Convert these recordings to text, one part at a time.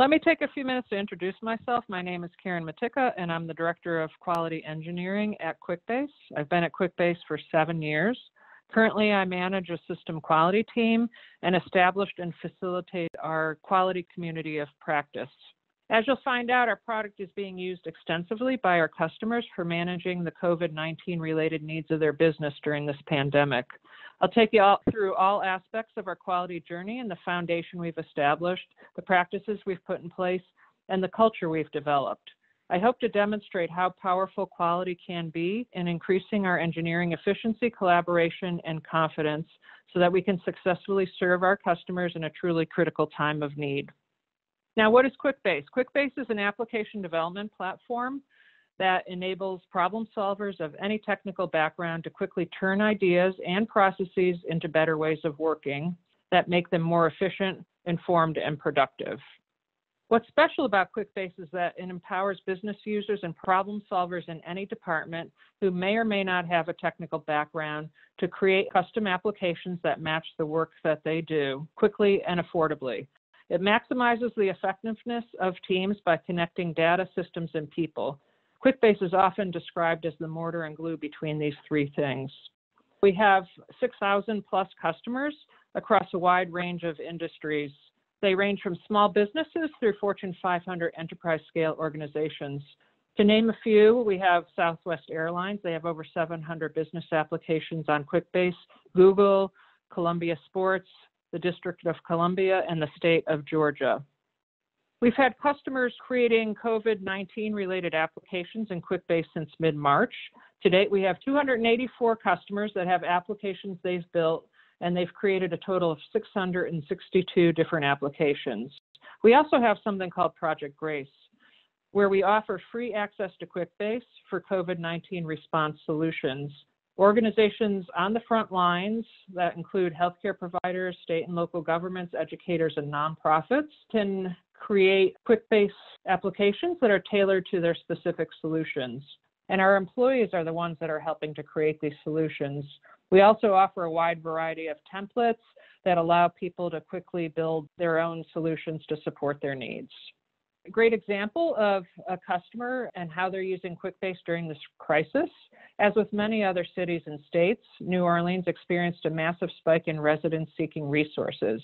Let me take a few minutes to introduce myself. My name is Karen Motyka, and I'm the Director of Quality Engineering at QuickBase. I've been at QuickBase for seven years. Currently, I manage a system quality team and established and facilitate our quality community of practice. As you'll find out, our product is being used extensively by our customers for managing the COVID 19 related needs of their business during this pandemic. I'll take you all through all aspects of our quality journey and the foundation we've established, the practices we've put in place, and the culture we've developed. I hope to demonstrate how powerful quality can be in increasing our engineering efficiency, collaboration, and confidence so that we can successfully serve our customers in a truly critical time of need. Now, what is QuickBase? QuickBase is an application development platform that enables problem solvers of any technical background to quickly turn ideas and processes into better ways of working that make them more efficient, informed, and productive. What's special about QuickBase is that it empowers business users and problem solvers in any department who may or may not have a technical background to create custom applications that match the work that they do quickly and affordably. It maximizes the effectiveness of teams by connecting data, systems, and people. QuickBase is often described as the mortar and glue between these three things. We have 6,000 plus customers across a wide range of industries. They range from small businesses through Fortune 500 enterprise scale organizations. To name a few, we have Southwest Airlines. They have over 700 business applications on QuickBase, Google, Columbia Sports, the District of Columbia, and the state of Georgia. We've had customers creating COVID 19 related applications in QuickBase since mid March. To date, we have 284 customers that have applications they've built, and they've created a total of 662 different applications. We also have something called Project Grace, where we offer free access to QuickBase for COVID 19 response solutions. Organizations on the front lines that include healthcare providers, state and local governments, educators, and nonprofits can create QuickBase applications that are tailored to their specific solutions. And our employees are the ones that are helping to create these solutions. We also offer a wide variety of templates that allow people to quickly build their own solutions to support their needs. A great example of a customer and how they're using QuickBase during this crisis. As with many other cities and states, New Orleans experienced a massive spike in residents seeking resources.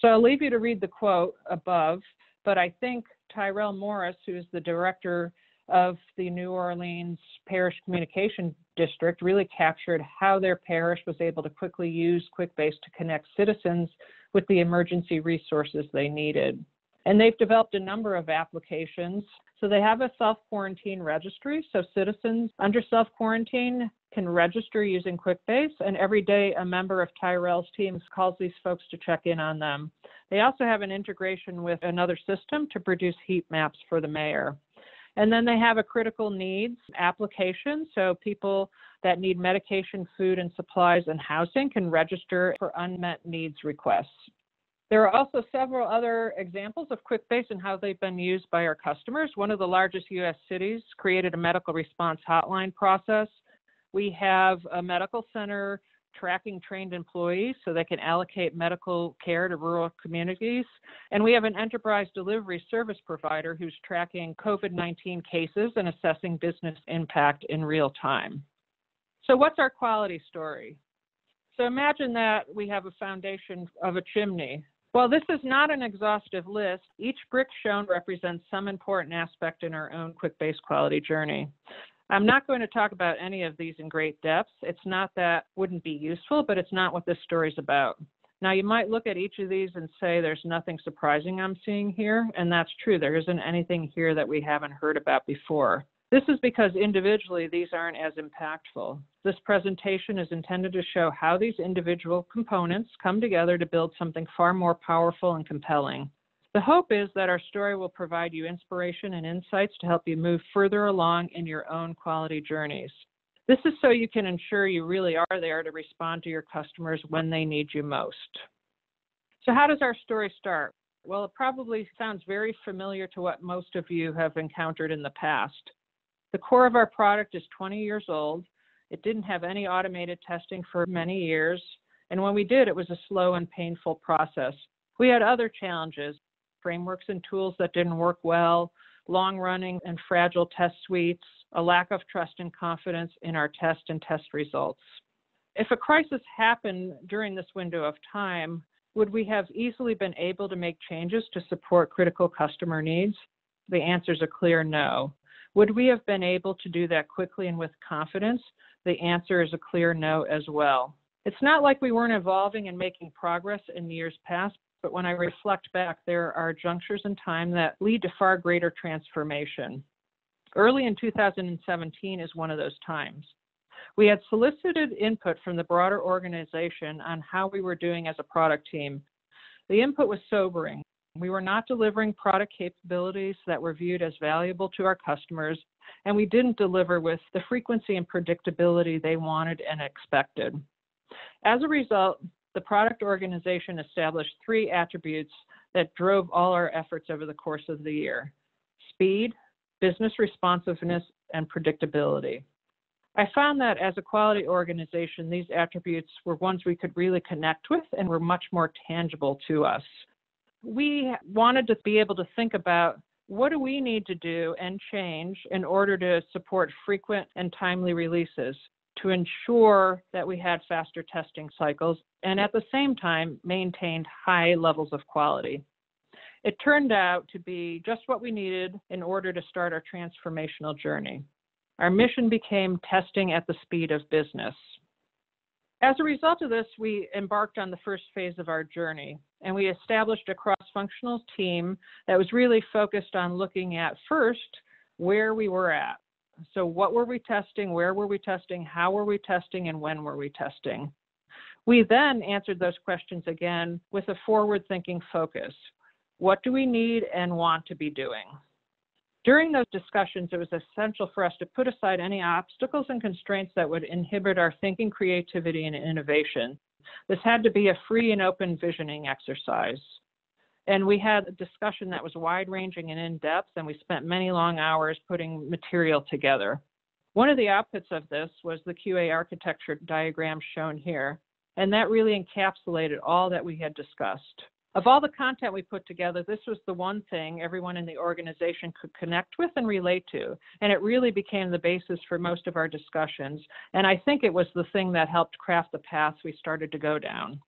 So I'll leave you to read the quote above, but I think Tyrell Morris, who's the director of the New Orleans Parish Communication District, really captured how their parish was able to quickly use QuickBase to connect citizens with the emergency resources they needed. And they've developed a number of applications. So they have a self quarantine registry. So citizens under self quarantine can register using QuickBase, and every day a member of Tyrell's teams calls these folks to check in on them. They also have an integration with another system to produce heat maps for the mayor. And then they have a critical needs application. So people that need medication, food, and supplies and housing can register for unmet needs requests. There are also several other examples of QuickBase and how they've been used by our customers. One of the largest U.S. cities created a medical response hotline process we have a medical center tracking trained employees so they can allocate medical care to rural communities. And we have an enterprise delivery service provider who's tracking COVID 19 cases and assessing business impact in real time. So, what's our quality story? So, imagine that we have a foundation of a chimney. While this is not an exhaustive list, each brick shown represents some important aspect in our own QuickBase quality journey. I'm not going to talk about any of these in great depth. It's not that wouldn't be useful, but it's not what this story's about. Now, you might look at each of these and say there's nothing surprising I'm seeing here, and that's true. There isn't anything here that we haven't heard about before. This is because individually these aren't as impactful. This presentation is intended to show how these individual components come together to build something far more powerful and compelling. The hope is that our story will provide you inspiration and insights to help you move further along in your own quality journeys. This is so you can ensure you really are there to respond to your customers when they need you most. So, how does our story start? Well, it probably sounds very familiar to what most of you have encountered in the past. The core of our product is 20 years old. It didn't have any automated testing for many years. And when we did, it was a slow and painful process. We had other challenges frameworks and tools that didn't work well, long running and fragile test suites, a lack of trust and confidence in our test and test results. If a crisis happened during this window of time, would we have easily been able to make changes to support critical customer needs? The answer is a clear no. Would we have been able to do that quickly and with confidence? The answer is a clear no as well. It's not like we weren't evolving and making progress in years past, but when I reflect back, there are junctures in time that lead to far greater transformation. Early in 2017 is one of those times. We had solicited input from the broader organization on how we were doing as a product team. The input was sobering. We were not delivering product capabilities that were viewed as valuable to our customers, and we didn't deliver with the frequency and predictability they wanted and expected. As a result, the product organization established three attributes that drove all our efforts over the course of the year speed, business responsiveness, and predictability. I found that as a quality organization, these attributes were ones we could really connect with and were much more tangible to us. We wanted to be able to think about what do we need to do and change in order to support frequent and timely releases to ensure that we had faster testing cycles and at the same time maintained high levels of quality. It turned out to be just what we needed in order to start our transformational journey. Our mission became testing at the speed of business. As a result of this, we embarked on the first phase of our journey, and we established a cross functional team that was really focused on looking at first where we were at. So, what were we testing? Where were we testing? How were we testing? And when were we testing? We then answered those questions again with a forward thinking focus. What do we need and want to be doing? During those discussions, it was essential for us to put aside any obstacles and constraints that would inhibit our thinking, creativity, and innovation. This had to be a free and open visioning exercise. And we had a discussion that was wide ranging and in depth, and we spent many long hours putting material together. One of the outputs of this was the QA architecture diagram shown here, and that really encapsulated all that we had discussed. Of all the content we put together, this was the one thing everyone in the organization could connect with and relate to. And it really became the basis for most of our discussions. And I think it was the thing that helped craft the path we started to go down.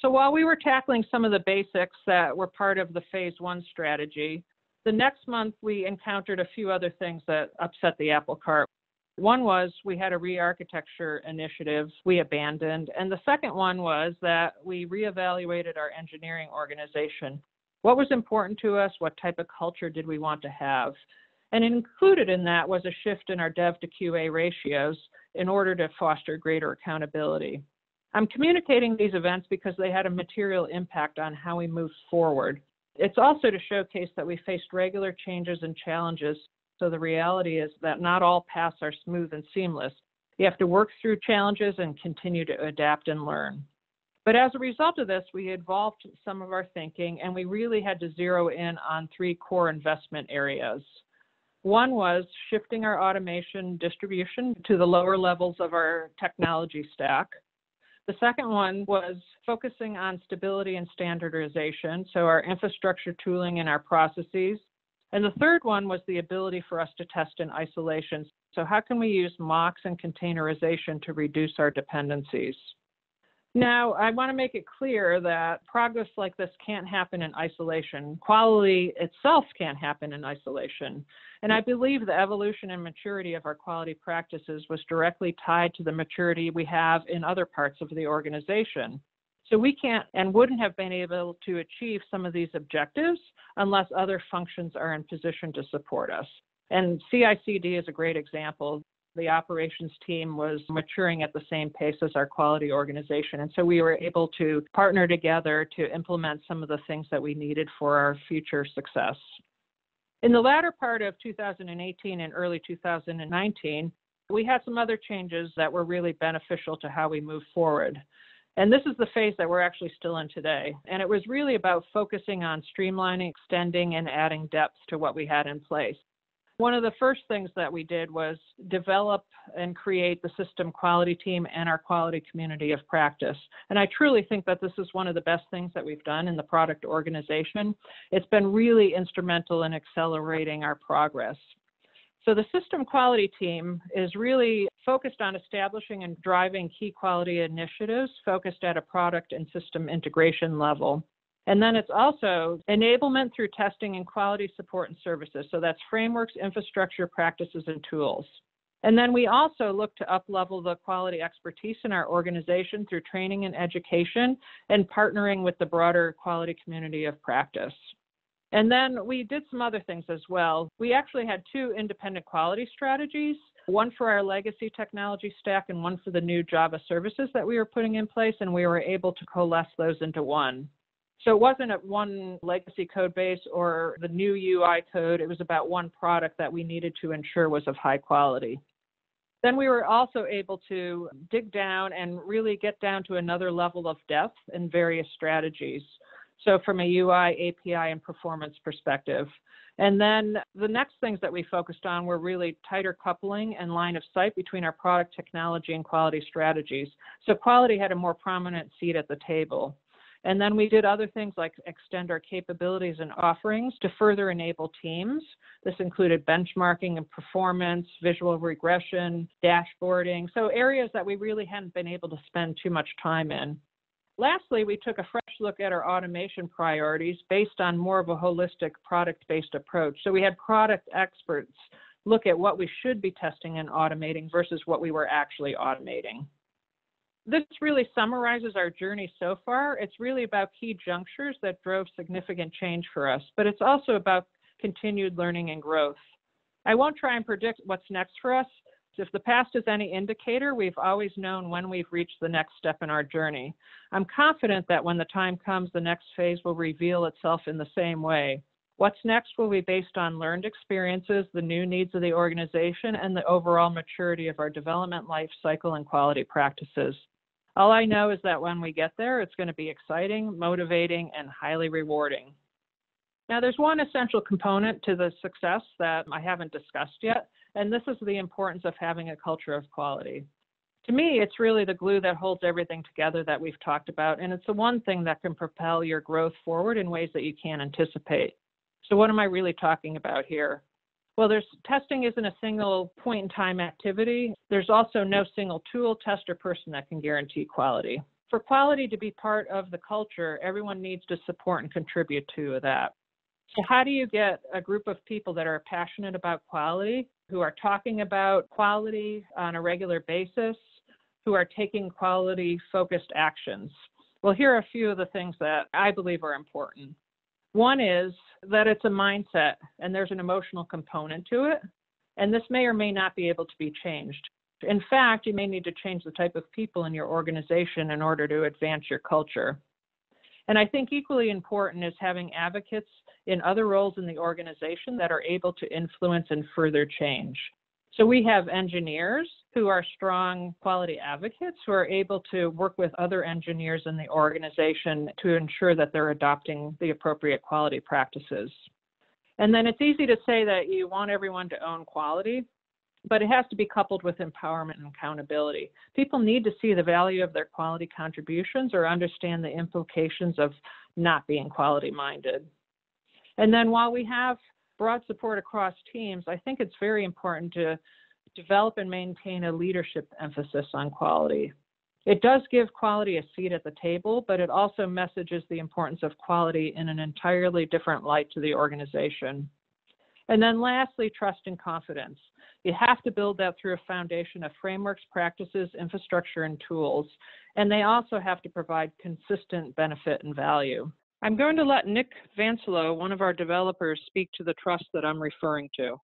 So while we were tackling some of the basics that were part of the phase one strategy, the next month we encountered a few other things that upset the apple cart. One was we had a re-architecture initiative we abandoned, and the second one was that we reevaluated our engineering organization. What was important to us? What type of culture did we want to have? And included in that was a shift in our dev to QA ratios in order to foster greater accountability. I'm communicating these events because they had a material impact on how we moved forward. It's also to showcase that we faced regular changes and challenges so the reality is that not all paths are smooth and seamless. You have to work through challenges and continue to adapt and learn. But as a result of this, we evolved some of our thinking and we really had to zero in on three core investment areas. One was shifting our automation distribution to the lower levels of our technology stack. The second one was focusing on stability and standardization, so our infrastructure tooling and our processes. And the third one was the ability for us to test in isolation. So, how can we use mocks and containerization to reduce our dependencies? Now, I want to make it clear that progress like this can't happen in isolation. Quality itself can't happen in isolation. And I believe the evolution and maturity of our quality practices was directly tied to the maturity we have in other parts of the organization. So we can't and wouldn't have been able to achieve some of these objectives unless other functions are in position to support us. And CICD is a great example. The operations team was maturing at the same pace as our quality organization. And so we were able to partner together to implement some of the things that we needed for our future success. In the latter part of 2018 and early 2019, we had some other changes that were really beneficial to how we move forward. And this is the phase that we're actually still in today. And it was really about focusing on streamlining, extending, and adding depth to what we had in place. One of the first things that we did was develop and create the system quality team and our quality community of practice. And I truly think that this is one of the best things that we've done in the product organization. It's been really instrumental in accelerating our progress. So the system quality team is really focused on establishing and driving key quality initiatives focused at a product and system integration level. And then it's also enablement through testing and quality support and services. So that's frameworks, infrastructure, practices, and tools. And then we also look to uplevel the quality expertise in our organization through training and education and partnering with the broader quality community of practice. And then we did some other things as well. We actually had two independent quality strategies one for our legacy technology stack and one for the new Java services that we were putting in place, and we were able to coalesce those into one. So it wasn't a one legacy code base or the new UI code. It was about one product that we needed to ensure was of high quality. Then we were also able to dig down and really get down to another level of depth in various strategies. So from a UI, API, and performance perspective. And then the next things that we focused on were really tighter coupling and line of sight between our product technology and quality strategies. So quality had a more prominent seat at the table. And then we did other things like extend our capabilities and offerings to further enable teams. This included benchmarking and performance, visual regression, dashboarding, so areas that we really hadn't been able to spend too much time in. Lastly, we took a fresh look at our automation priorities based on more of a holistic product based approach. So we had product experts look at what we should be testing and automating versus what we were actually automating this really summarizes our journey so far. It's really about key junctures that drove significant change for us, but it's also about continued learning and growth. I won't try and predict what's next for us. If the past is any indicator, we've always known when we've reached the next step in our journey. I'm confident that when the time comes, the next phase will reveal itself in the same way. What's next will be based on learned experiences, the new needs of the organization, and the overall maturity of our development life cycle and quality practices. All I know is that when we get there, it's going to be exciting, motivating, and highly rewarding. Now, there's one essential component to the success that I haven't discussed yet, and this is the importance of having a culture of quality. To me, it's really the glue that holds everything together that we've talked about, and it's the one thing that can propel your growth forward in ways that you can't anticipate. So, what am I really talking about here? Well, there's testing isn't a single point in time activity. There's also no single tool, test, or person that can guarantee quality. For quality to be part of the culture, everyone needs to support and contribute to that. So, how do you get a group of people that are passionate about quality, who are talking about quality on a regular basis, who are taking quality focused actions? Well, here are a few of the things that I believe are important. One is that it's a mindset and there's an emotional component to it. And this may or may not be able to be changed. In fact, you may need to change the type of people in your organization in order to advance your culture. And I think equally important is having advocates in other roles in the organization that are able to influence and further change. So we have engineers who are strong quality advocates who are able to work with other engineers in the organization to ensure that they're adopting the appropriate quality practices. And then it's easy to say that you want everyone to own quality, but it has to be coupled with empowerment and accountability. People need to see the value of their quality contributions or understand the implications of not being quality minded. And then while we have broad support across teams, I think it's very important to develop and maintain a leadership emphasis on quality. It does give quality a seat at the table, but it also messages the importance of quality in an entirely different light to the organization. And then lastly, trust and confidence. You have to build that through a foundation of frameworks, practices, infrastructure, and tools. And they also have to provide consistent benefit and value. I'm going to let Nick Vansalo, one of our developers, speak to the trust that I'm referring to.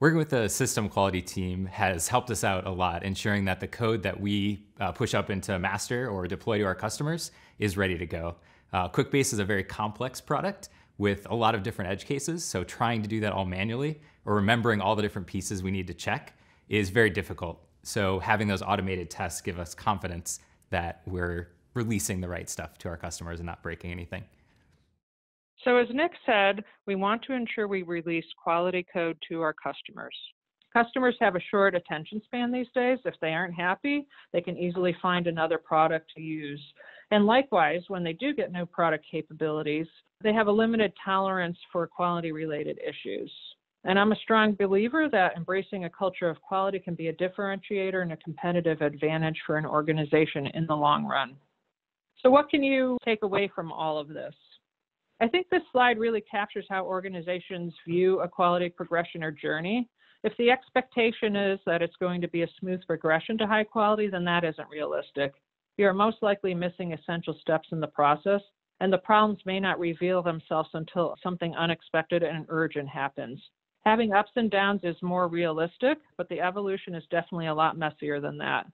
Working with the system quality team has helped us out a lot, ensuring that the code that we uh, push up into master or deploy to our customers is ready to go. Uh, QuickBase is a very complex product with a lot of different edge cases, so trying to do that all manually or remembering all the different pieces we need to check is very difficult. So having those automated tests give us confidence that we're releasing the right stuff to our customers and not breaking anything. So as Nick said, we want to ensure we release quality code to our customers. Customers have a short attention span these days. If they aren't happy, they can easily find another product to use. And likewise, when they do get new product capabilities, they have a limited tolerance for quality related issues. And I'm a strong believer that embracing a culture of quality can be a differentiator and a competitive advantage for an organization in the long run. So, what can you take away from all of this? I think this slide really captures how organizations view a quality progression or journey. If the expectation is that it's going to be a smooth progression to high quality, then that isn't realistic. You are most likely missing essential steps in the process, and the problems may not reveal themselves until something unexpected and urgent happens. Having ups and downs is more realistic, but the evolution is definitely a lot messier than that.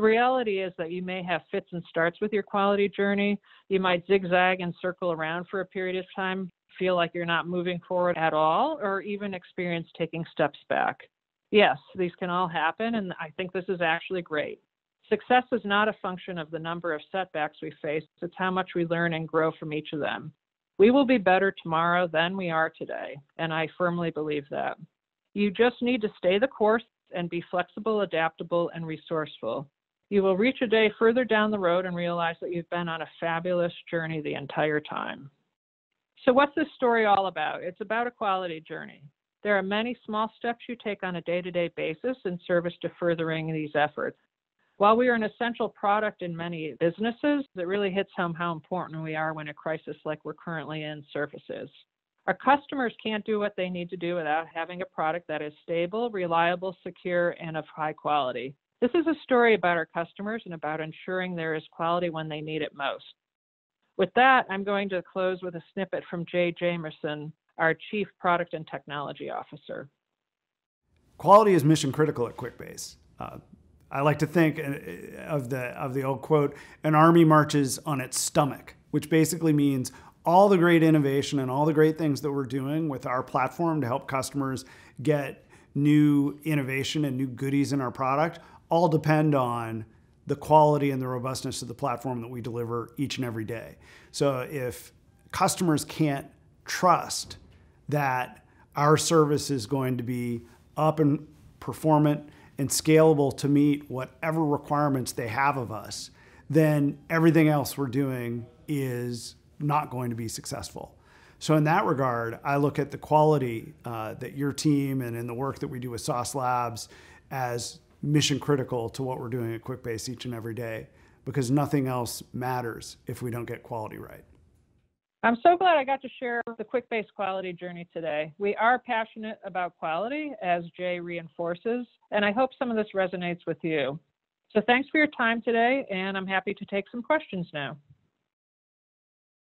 The reality is that you may have fits and starts with your quality journey. You might zigzag and circle around for a period of time, feel like you're not moving forward at all, or even experience taking steps back. Yes, these can all happen, and I think this is actually great. Success is not a function of the number of setbacks we face, it's how much we learn and grow from each of them. We will be better tomorrow than we are today, and I firmly believe that. You just need to stay the course and be flexible, adaptable, and resourceful. You will reach a day further down the road and realize that you've been on a fabulous journey the entire time. So, what's this story all about? It's about a quality journey. There are many small steps you take on a day to day basis in service to furthering these efforts. While we are an essential product in many businesses, it really hits home how important we are when a crisis like we're currently in surfaces. Our customers can't do what they need to do without having a product that is stable, reliable, secure, and of high quality. This is a story about our customers and about ensuring there is quality when they need it most. With that, I'm going to close with a snippet from Jay Jamerson, our Chief Product and Technology Officer. Quality is mission critical at QuickBase. Uh, I like to think uh, of the of the old quote, an army marches on its stomach, which basically means all the great innovation and all the great things that we're doing with our platform to help customers get new innovation and new goodies in our product all depend on the quality and the robustness of the platform that we deliver each and every day. So if customers can't trust that our service is going to be up and performant and scalable to meet whatever requirements they have of us, then everything else we're doing is not going to be successful. So in that regard, I look at the quality uh, that your team and in the work that we do with Sauce Labs as mission critical to what we're doing at QuickBase each and every day, because nothing else matters if we don't get quality right. I'm so glad I got to share the QuickBase quality journey today. We are passionate about quality, as Jay reinforces, and I hope some of this resonates with you. So thanks for your time today, and I'm happy to take some questions now.